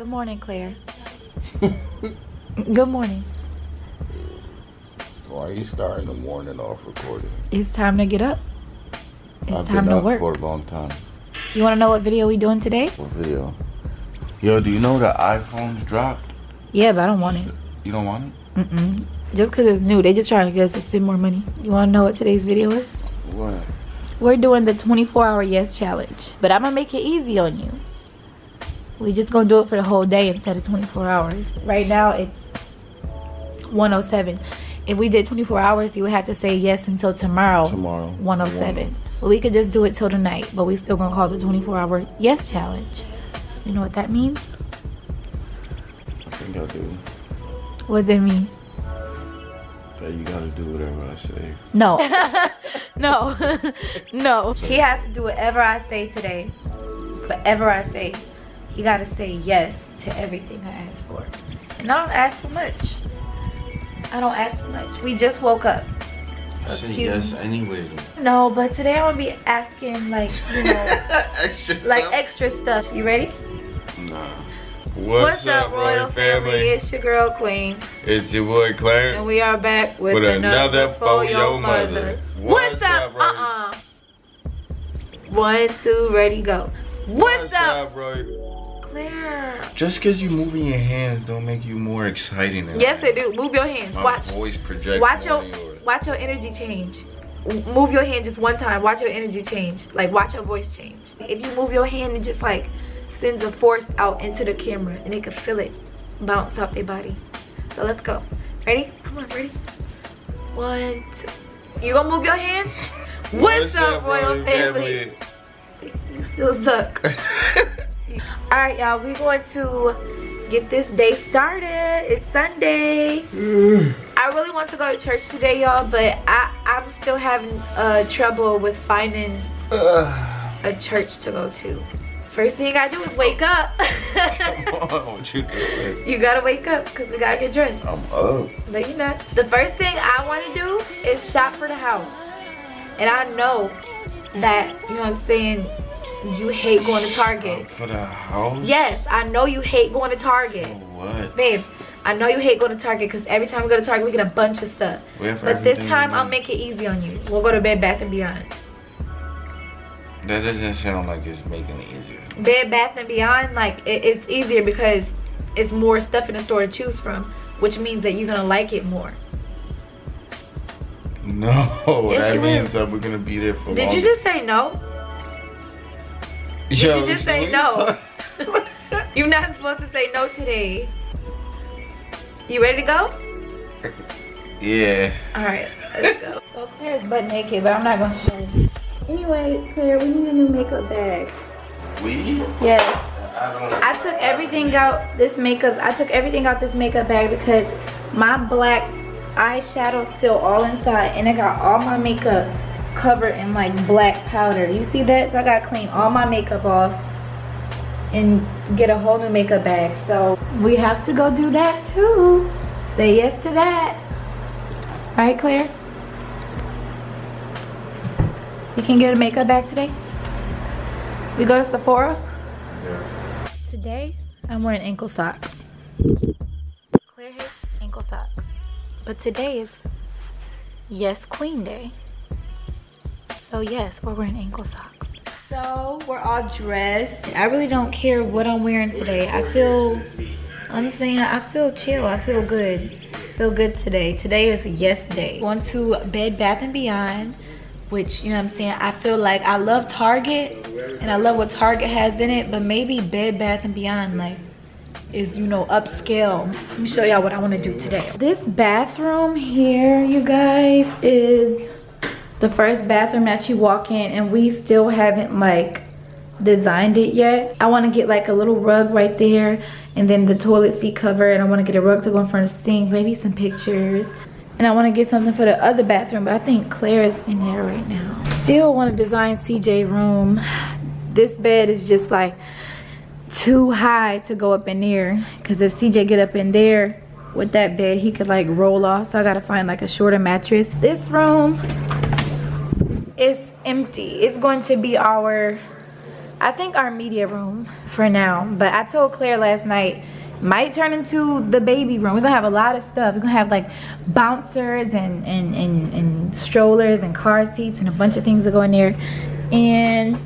Good morning, Claire. Good morning. Why are you starting the morning off recording? It's time to get up. It's I've time been to up work. for a long time. You want to know what video we doing today? What video? Yo, do you know the iPhones dropped? Yeah, but I don't want it. You don't want it? Mm-mm. Just because it's new, they just trying to get us to spend more money. You want to know what today's video is? What? We're doing the 24 hour yes challenge, but I'm gonna make it easy on you. We just gonna do it for the whole day instead of 24 hours. Right now it's 107. If we did 24 hours, you would have to say yes until tomorrow. Tomorrow. 107. But we could just do it till tonight, but we still gonna call it the 24 hour yes challenge. You know what that means? I think I do. What does it mean? That you gotta do whatever I say. No. no. no. He has to do whatever I say today. Whatever I say. He gotta say yes to everything I ask for. And I don't ask for much. I don't ask for much. We just woke up. I say yes anyway. No, but today I'm gonna be asking like, you know, Extra like stuff? extra stuff. You ready? Nah. What's, up, Royal family? It's your girl Queen. It's your boy And we are back with, With another, another For Your Mother. What's, up? Roy? Uh-uh. One, two, ready, go. What's, up? bro? Claire. Just because you moving your hands don't make you more exciting. Yes, it do. Move your hands. My Watch. voice projects Watch your watch your energy change. Move your hand just one time. Watch your energy change. Like watch your voice change. If you move your hand, it just like sends a force out into the camera, and they can feel it bounce off their body. So let's go. Ready? Come on, ready? One, two. You gonna move your hand? What's, up, royal family? You still suck. All right, y'all. We're going to get this day started. It's Sunday. I really want to go to church today, y'all, but I, I'm still having uh, trouble with finding a church to go to. First thing you gotta do is wake up. Come on, what you doing? you gotta wake up because we gotta get dressed. I'm up. No, you're not. The first thing I want to do is shop for the house. And I know that, you know what I'm saying, you hate going to Target. Uh, for the house? Yes, I know you hate going to Target. For what? Babe, I know you hate going to Target because every time we go to Target, we get a bunch of stuff. But this time, I'll make it easy on you. We'll go to Bed Bath & Beyond. That doesn't sound like it's making it easier. Bed Bath & Beyond, like, it, it's easier because it's more stuff in the store to choose from, which means that you're going to like it more. No, Yes, that means that we're gonna be there for Did long. you just say no? Yo, you just say what you no? You're not supposed to say no today. You ready to go? yeah. All right, let's go. So Claire's butt naked, but I'm not gonna show you. Anyway, Claire, we need a new makeup bag. We? Yes. I don't. I took everything out this makeup. I took everything out this makeup bag because my black eyeshadow's still all inside and I got all my makeup covered in like black powder. You see that? So I gotta clean all my makeup off and get a whole new makeup bag. So we have to go do that too. Say yes to that. Right, Claire? You can get a makeup bag today? We go to Sephora? Yes. Today, I'm wearing ankle socks. Claire hates ankle socks. But today is Yes Queen Day. So yes, we're wearing ankle socks. So we're all dressed. I really don't care what I'm wearing today. I feel, I'm saying I feel chill. I feel good. Feel good today. Today is Yes Day. Going to Bed Bath & Beyond which you know what I'm saying I feel like I love Target and I love what Target has in it but maybe Bed Bath & Beyond like is you know upscale let me show y'all what I want to do today this bathroom here you guys is the first bathroom that you walk in and we still haven't like designed it yet I want to get like a little rug right there and then the toilet seat cover and I want to get a rug to go in front of the sink maybe some pictures and I want to get something for the other bathroom, but I think Claire is in there right now. Still want to design CJ room. This bed is just like too high to go up in there. Because if CJ get up in there with that bed, he could like roll off. So I got to find like a shorter mattress. This room is empty. It's going to be our I think our media room for now. But I told Claire last night, might turn into the baby room. We're gonna have a lot of stuff. We're gonna have like bouncers and, and, and, and strollers and car seats and a bunch of things that go in there. And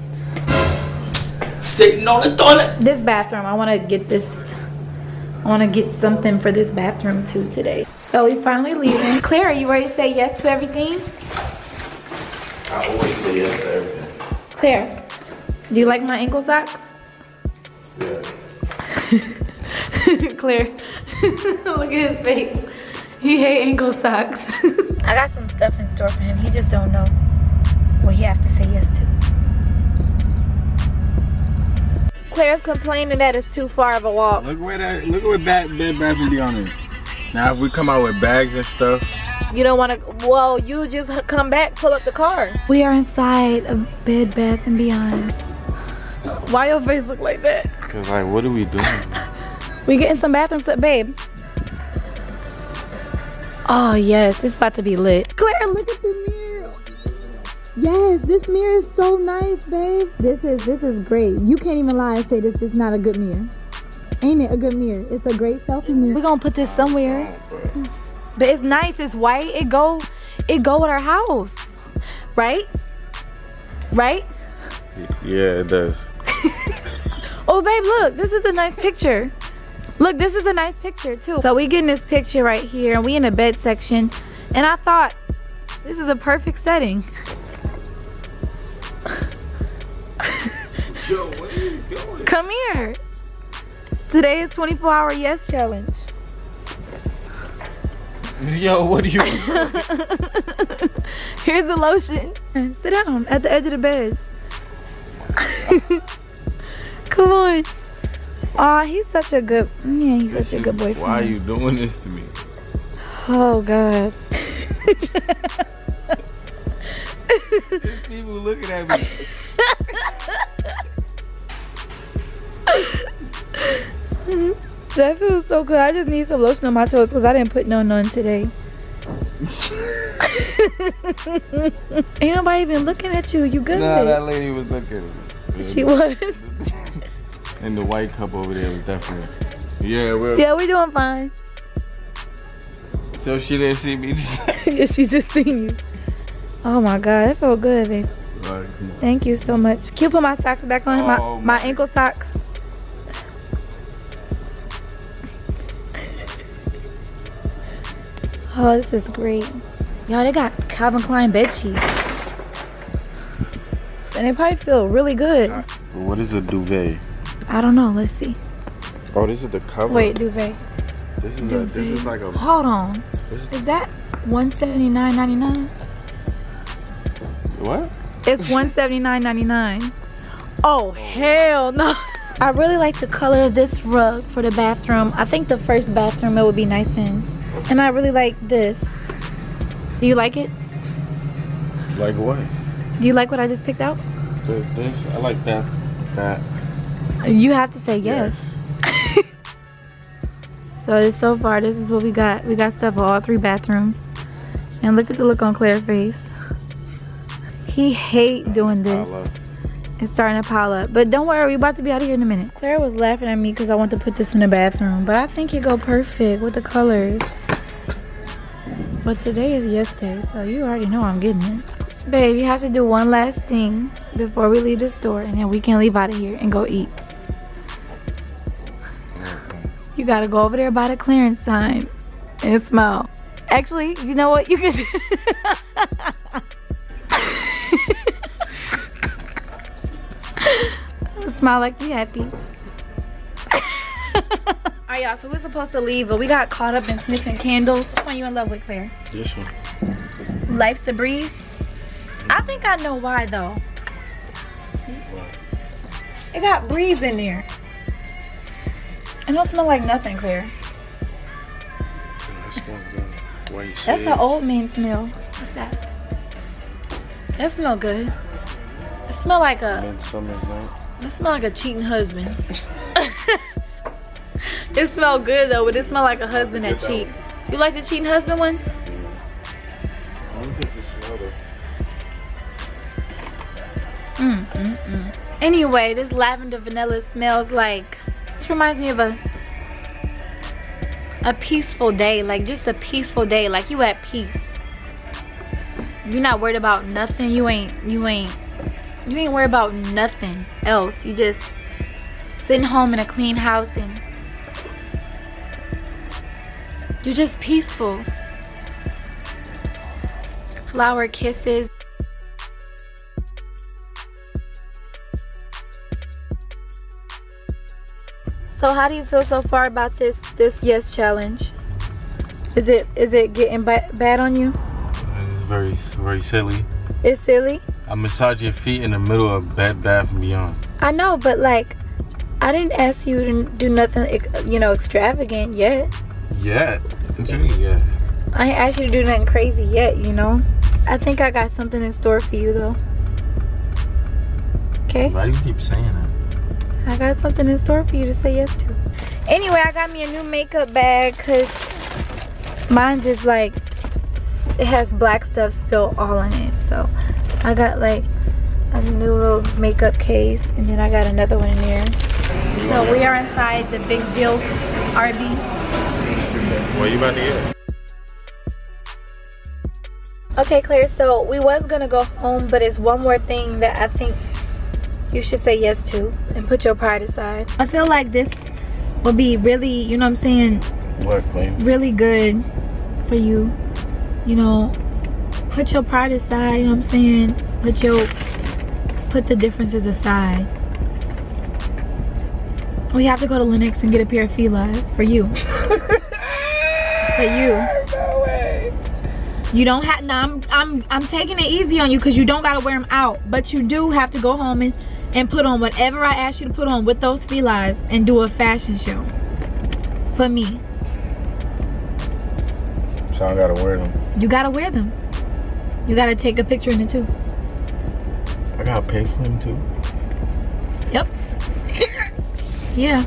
Sitting on the toilet. this bathroom, I wanna get this, I wanna get something for this bathroom too today. So we finally leaving. Claire, are you ready to say yes to everything? I always say yes to everything. Claire, do you like my ankle socks? Yes. Claire, look at his face. He hate ankle socks. I got some stuff in store for him. He just don't know what he have to say yes to. Claire's complaining that it's too far of a walk. Look where that. Look where Bed Bed Bath and Beyond is. Now if we come out with bags and stuff, You don't want to. Well, you just come back, pull up the car. We are inside of Bed Bath and Beyond. Why your face look like that? cause like, what are we doing? We getting some bathroom stuff, babe. Oh yes, it's about to be lit. Claire, look at the mirror. Yes, this mirror is so nice, babe. This is this is great. You can't even lie and say this is not a good mirror. Ain't it a good mirror? It's a great selfie mirror. We're gonna put this somewhere. But it's nice, it's white. It go it go with our house. Right? Right? yeah, it does. Oh, babe, look, this is a nice picture. Look, this is a nice picture too. So we getting this picture right here, and we in the bed section, and I thought this is a perfect setting. Yo, what are you doing? Come here. Today is 24 hour yes challenge. Yo, what are you? Here's the lotion. Sit down at the edge of the bed. Come on. Aw, he's such a good, yeah, he's such a good boyfriend. Why are you doing this to me? Oh, God. There's people looking at me. That feels so good. I just need some lotion on my toes because I didn't put no none today. Ain't nobody even looking at you. You good? Nah, that lady was looking. she was. And the white cup over there was definitely. Yeah, well. yeah, we doing fine. So she didn't see me. yeah, she just seen you. Oh my god, that felt good, babe. Alright, come on. Thank you so much. Can you put my socks back on? Oh my, Oh, my my. ankle socks. Oh, this is great. Y'all, they got Calvin Klein bed sheets. And they probably feel really good. What is a duvet? I don't know. Let's see. Oh, this is the cover. Wait, duvet. this is a, this is like a. Hold on. Is, Is that one seventy nine ninety nine? what? It's one seventy nine ninety nine. Oh hell no! I really like the color of this rug for the bathroom. I think the first bathroom it would be nice in, and I really like this. Do you like it? Like what? Do you like what I just picked out? Th- This I like that. That. You have to say yes. So this, so far, this is what we got. We got stuff for all three bathrooms, and look at the look on Claire's face. He hate doing this. It's starting to pile up. But don't worry, We're about to be out of here in a minute. Claire was laughing at me because I want to put this in the bathroom. But I think it go perfect with the colors. But today is yes day, so you already know I'm getting it. Babe, you have to do one last thing before we leave the store and then we can leave out of here and go eat. You gotta go over there by the clearance sign and smile. Actually, you know what? You can smile like you happy. Alright, y'all, so we're supposed to leave, but we got caught up in sniffing candles. Which one you in love with, Claire? This one. Life's a breeze? I think I know why, though. It got breeze in there. It don't smell like nothing, Claire. That's one good. Why you That's say an old man smell. What's that? That smell good. It smell like a Midsummer's night. It smell like a cheating husband. it smell good though, but it smell like a husband that cheat. You like the cheating husband one? Let me get this smell though. Mm, mm, mm. Anyway, this lavender vanilla smells like, this reminds me of a, a peaceful day. Like just a peaceful day, like you at peace. You're not worried about nothing. You ain't, you ain't, you ain't worried about nothing else. You just sitting home in a clean house and you're just peaceful. Flower kisses. So how do you feel so far about this this yes challenge? Is it is it getting bad on you? It's very very silly. It's silly. I massage your feet in the middle of Bed Bath and Beyond. I know, but like, I didn't ask you to do nothing, you know, extravagant yet. Yet? Yeah. I ain't asked you to do nothing crazy yet, you know. I think I got something in store for you though. Okay. Why do you keep saying that? I got something in store for you to say yes to. Anyway, I got me a new makeup bag because mine is like, it has black stuff spilled all in it. So I got like a new little makeup case and then I got another one in there. So we are inside the Big Deal RV. What you about to get? Okay, Claire, so we was gonna go home, but it's one more thing that I think you should say yes to and put your pride aside. I feel like this would be really, you know what I'm saying? What, Queen? Really good for you. You know, put your pride aside, you know what I'm saying? Put your, put the differences aside. We have to go to Lenox and get a pair of Fila's for you. for you. No way. You don't have, no, I'm, I'm, I'm taking it easy on you because you don't got to wear them out. But you do have to go home and, and put on whatever I ask you to put on with those Fila's and do a fashion show. For me. So I gotta wear them. You got to wear them. You got to take a picture in it too. I gotta pay for them too. Yep. yeah.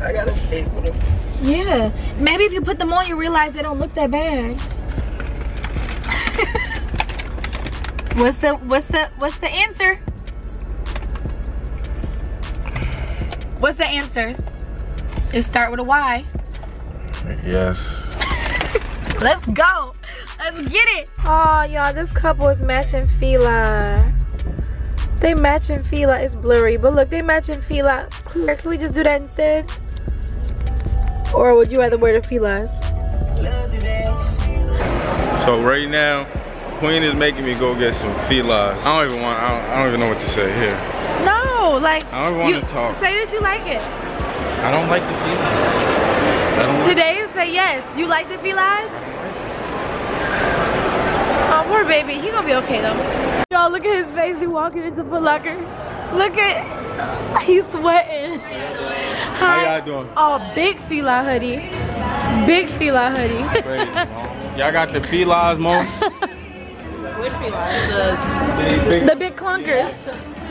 I gotta pay for them. Yeah. Maybe if you put them on, you realize they don't look that bad. what's the what's the what's the answer? What's the answer? It start with a Y. Yes. Let's go. Let's get it. Oh, y'all, this couple is matching Fila. They matching Fila. It's blurry, but look, they matching Fila. Claire, can we just do that instead? Or would you rather wear the Filas? So right now, Queen is making me go get some Filas. I don't even want. I don't, I don't even know what to say here. No, like I don't want you- to talk. Say that you like it. I don't like the Filas. I don't. Like Today, say yes. Do you like the Filas? Oh, poor baby. He gonna be okay though. Y'all, look at his face. He walking into Foot Locker. Look at, he's sweating. How y'all doing? Oh, big Fila hoodie. Big Fila hoodie. Y'all got the Filas, Mo? Which Fila? Big- the big clunkers.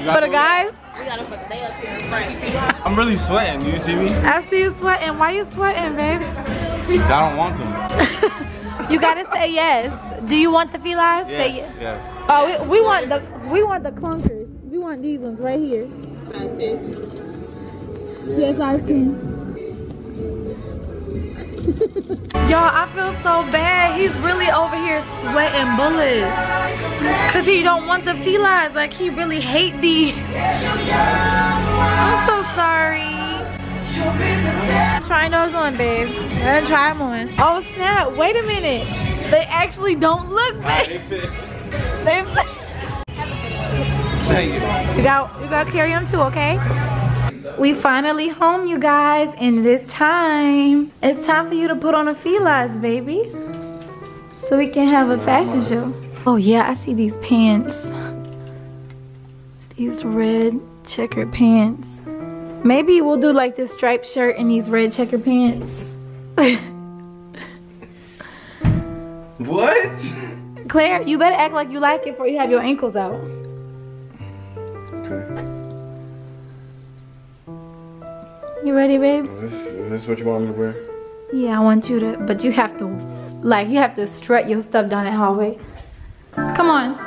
you For the guys, We got them for the day up here in front. I'm really sweating. Do you see me? I see you sweating. Why you sweating, babe? I don't want them. You gotta say yes. Do you want the Filas? Say yes. yes. Oh, we, we want the we want the clunkers. We want these ones right here. Yes, I see. Y'all, I feel so bad. He's really over here sweating bullets. Cause he don't want the felines. Like he really hate these. I'm so sorry. Try those on, babe. Go try them on. Oh snap! Wait a minute. They actually don't look bad. They fit. Thank you. You got you gotta carry them too, okay? We finally home, you guys, and it is time. It's time for you to put on a Fila's, baby. So we can have a fashion show. Oh yeah, I see these pants. These red checkered pants. Maybe we'll do like this striped shirt and these red checker pants. What? Claire, you better act like you like it before you have your ankles out. Okay. You ready, babe? Is this, is this what you want me to wear? Yeah, I want you to, but you have to, like, you have to strut your stuff down that hallway. Come on.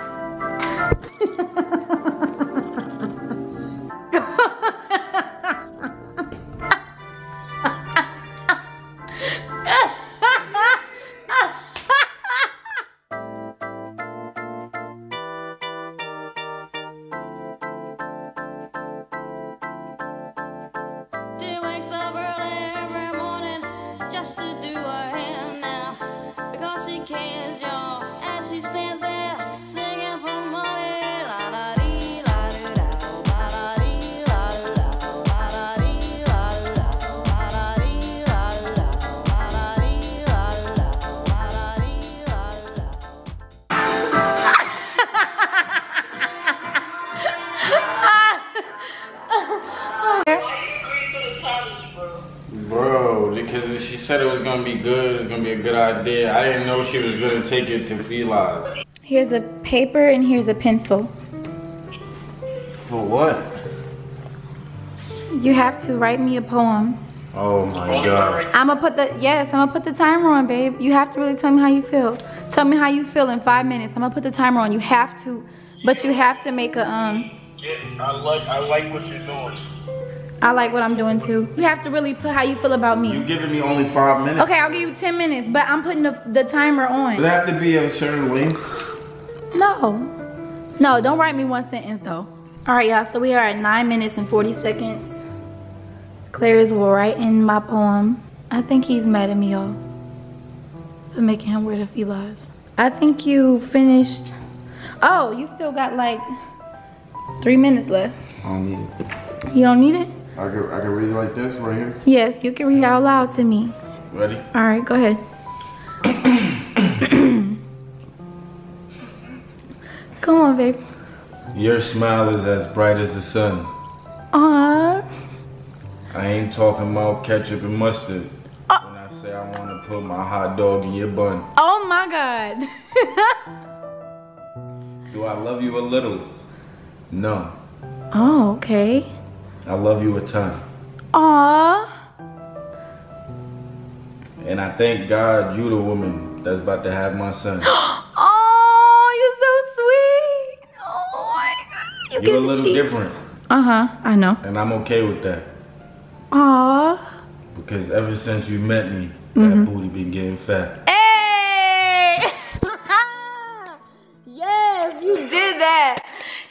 Good, it was gonna be a good idea. I didn't know she was gonna take it to Fila's. Here's a paper and here's a pencil. For what? You have to write me a poem. Oh my god. I'm gonna put the yes. I'm gonna put the timer on, babe. You have to really tell me how you feel. Tell me how you feel in five minutes. I'm gonna put the timer on. You have to, but you have to make a um. Yeah, I like I like what you're doing. I like what I'm doing too. You have to really put how you feel about me. You me. giving me only five minutes? Okay, I'll give you ten minutes, but I'm putting the, the timer on. Does it have to be a certain length? No, no, don't write me one sentence though. All right, y'all. So we are at nine minutes and forty seconds. Claire is writing my poem. I think he's mad at me, y'all, for making him wear the felines. I think you finished. Oh, you still got like three minutes left. I don't need it. You don't need it? I can, I can read it like this right here. Yes, you can read out loud to me. Ready? All right, go ahead. Come on, babe. Your smile is as bright as the sun. Aww. I ain't talking about ketchup and mustard. Oh. When I say I wanna put my hot dog in your bun. Oh my God. Do I love you a little? No. oh, okay. I love you a ton. Aww. And I thank God you the woman that's about to have my son. Oh, you're so sweet. Oh my God. You You're a little cheeks. different. Uh huh. I know. And I'm okay with that. Aww. Because ever since you met me, Mm-hmm. that booty been getting fat. Hey!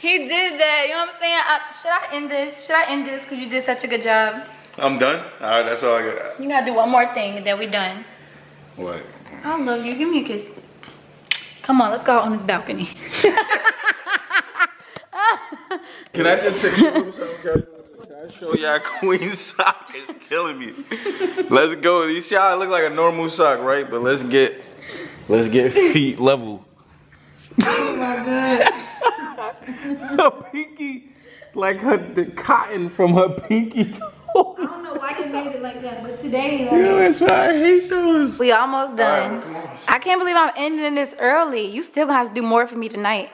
He did that. You know what I'm saying? I, should I end this? Should I end this? Because you did such a good job. I'm done? Alright, that's all I got. You gotta do one more thing and then we done. What? I love you. Give me a kiss. Come on, let's go out on this balcony. Can I just say something? Can I show y'all queen sock is killing me. Let's go. You see how I look like a normal sock, right? But let's get let's get feet level. oh my god. Her pinky, like her the cotton from her pinky toe. I don't know why they made it like that, but today, like, Yo, that's why I hate those. we almost done. Alright, come on. I can't believe I'm ending this early. You still gonna have to do more for me tonight.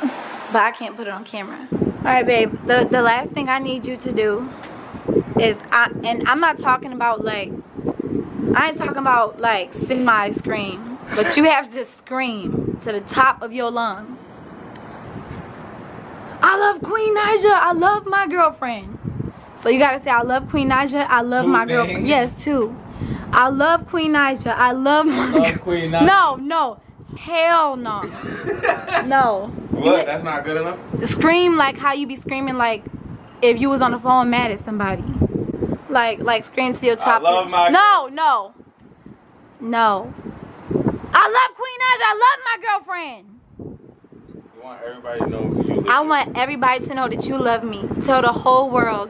But I can't put it on camera. Alright, babe. The the last thing I need you to do is I and I'm not talking about like I ain't talking about like semi scream. But you have to scream to the top of your lungs. I love Queen Naija. I love my girlfriend. So you gotta say I love Queen Naija. I love Two my girlfriend. Yes, two. I love Queen Naija. I love my love Queen Naija. No, no. Hell no. no. What? That's not good enough? Scream like how you be screaming like if you was on the phone mad at somebody. Like like scream to your top. love my- No, no. No. I love Queen Naija. I love my girlfriend. You want everybody to know who you live I want everybody to know that you love me. Tell the whole world.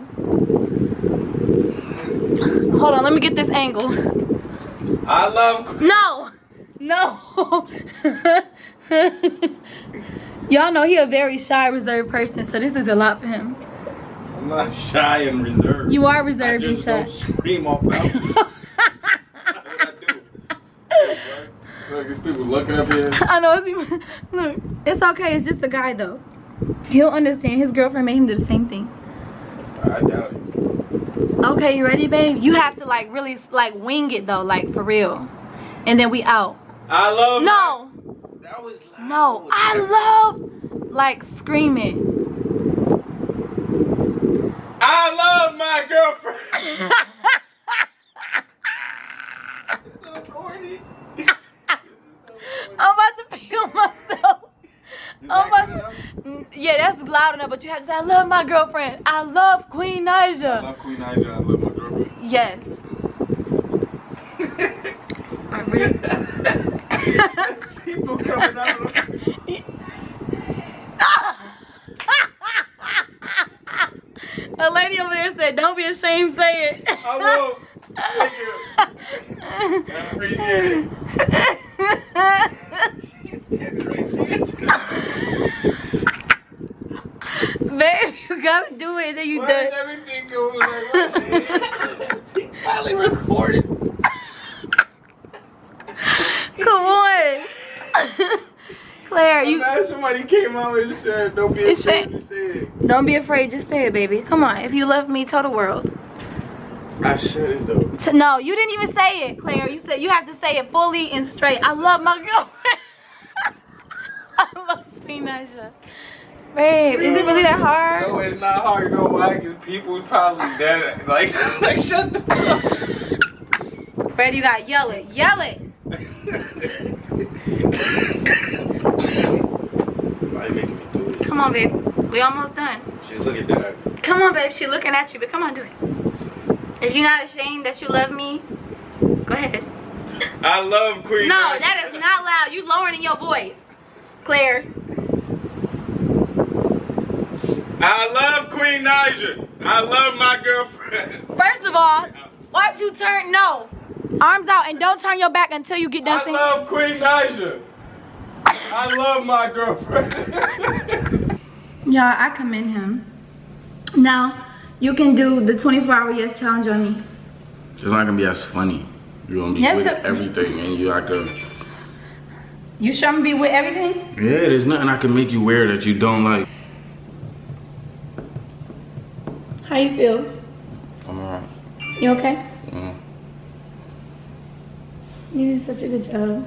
Hold on, let me get this angle. I love No, no. Y'all know he a very shy, reserved person, so this is a lot for him. I'm not shy and reserved. You are I reserved and shy. don't scream off loud. What I do. Look, these people looking up here. I know. It's, people- look, it's okay. It's just a guy though. He'll understand. His girlfriend made him do the same thing. I doubt it. Okay, you ready, babe? You have to like really like wing it though, like for real. And then we out. I love No, That was loud. no. I love like screaming. I love my girlfriend. so corny. I'm about to pee on myself. Is Oh my good enough? Mm, Yeah, that's loud enough, but you have to say, I love my girlfriend. I love Queen I love Queen Naija. I love my girlfriend. Yes. I really. People coming out of A lady over there said, Don't be ashamed, say it. I won't. Thank you. I appreciate it. She's getting right there too. Babe, you gotta do it, then you Why done. everything going like Finally recorded. Come on. Claire, you Imagine somebody came out and said, "Don't be It's ashamed say it." don't be afraid, just say it, baby. Come on. If you love me, tell the world. I said it though. No, you didn't even say it, Claire. You said you have to say it fully and straight. I love my girlfriend. I love Queen Naija. Babe, is it really that hard? No, it's not hard. You know why? Because people probably dead. Like, like shut the fuck. Fred, you gotta yell it. Yell it. Why make me do it? Come on, babe. We almost done. She's looking at that. Come on, babe. She's looking at you, but come on, do it. If you're not ashamed that you love me, go ahead. I love Queen. No, that is not loud. You lowering your voice. Claire. I love Queen Naija. I love my girlfriend. First of all, why'd you turn? No. Arms out and don't turn your back until you get done I singing. love Queen Naija. I love my girlfriend. Y'all, I commend him. Now, you can do the 24 hour yes challenge on me. It's not gonna be as funny. You're gonna be Yes, with it- everything, and you like to. You sure I'm gonna be with everything? Yeah, there's nothing I can make you wear that you don't like. How you feel? I'm alright. You okay? Mm. You did such a good job.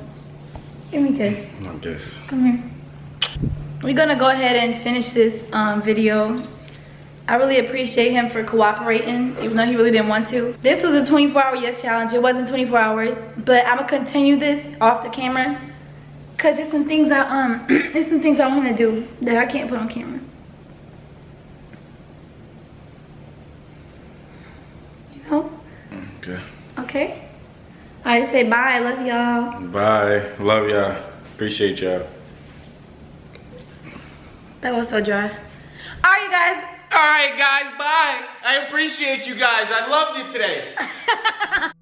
Give me a kiss. I guess. Come here. We're gonna go ahead and finish this um, video. I really appreciate him for cooperating, even though he really didn't want to. This was a 24 hour yes challenge. It wasn't 24 hours, but I'm gonna continue this off the camera. Cause there's some things I um there's some things I wanna do that I can't put on camera. You know? Okay. Okay? Alright, say bye. I love y'all. Bye. Love y'all. Appreciate y'all. That was so dry. Alright, you guys. All right, guys. Bye. I appreciate you guys. I loved it today.